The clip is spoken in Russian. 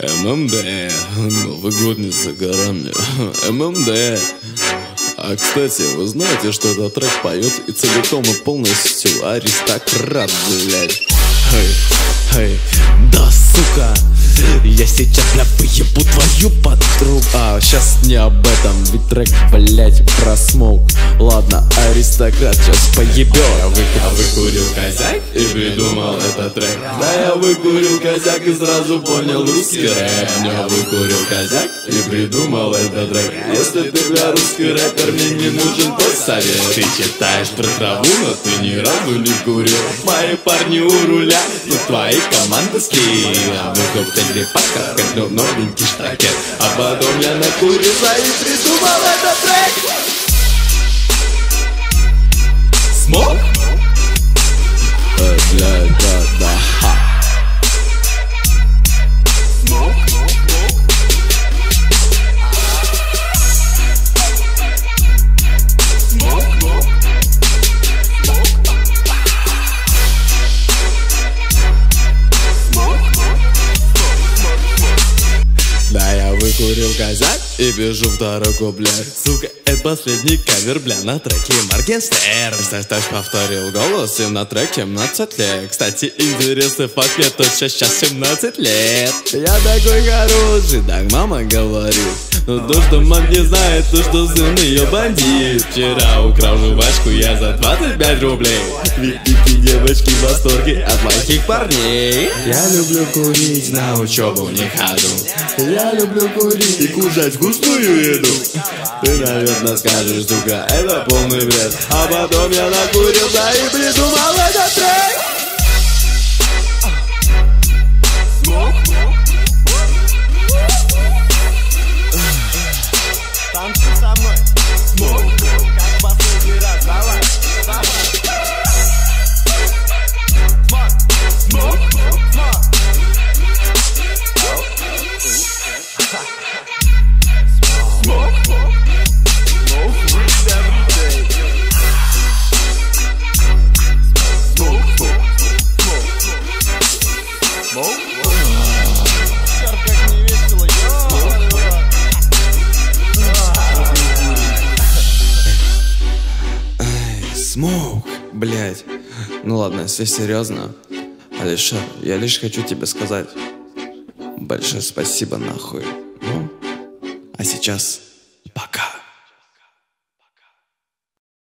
ММД, новогодний за горами, ММД. А, кстати, вы знаете, что этот трек поет и целиком и полностью аристократ, блядь. Эй, эй, да, сука, я сейчас, бля, поебу твою подругу А, сейчас не об этом, ведь трек, блять, про смоук Ладно, аристократ сейчас поебет Я, вы, я выкурил козяк и придумал этот трек. Да я выкурил козяк и сразу понял русский рэп. Я выкурил козяк и придумал этот трек. Если ты, бля, русский рэпер, мне не нужен твой совет Ты читаешь про траву, но ты ни разу не курил. Мои парни у руля, но твои командовские А вы черепашка, как новенький штакет. А потом я накурился и придумал этот трек Смог? Выкурил козяк и бежу в дорогу, блядь. Сука, это последний кавер, бля, на треке Моргенстерн Ставь, ставь, повторил голос и на треке 17 лет Кстати, интересный факт, мне точно сейчас 17 лет. Я такой хороший, так мама говорит. Но то, что мать не знает, то, что сын ее бандит Вчера украл жвачку я за 25 рублей. Видите, девочки в восторге от моих парней. Я люблю курить, на учебу не ходу. Я люблю курить и кушать вкусную еду. Ты, наверное, скажешь, сука, это полный бред А потом я накурился и придумал этот трек Смоук, блять. Ну ладно, если серьезно. Алишер, я лишь хочу тебе сказать большое спасибо нахуй. Ну, а сейчас пока.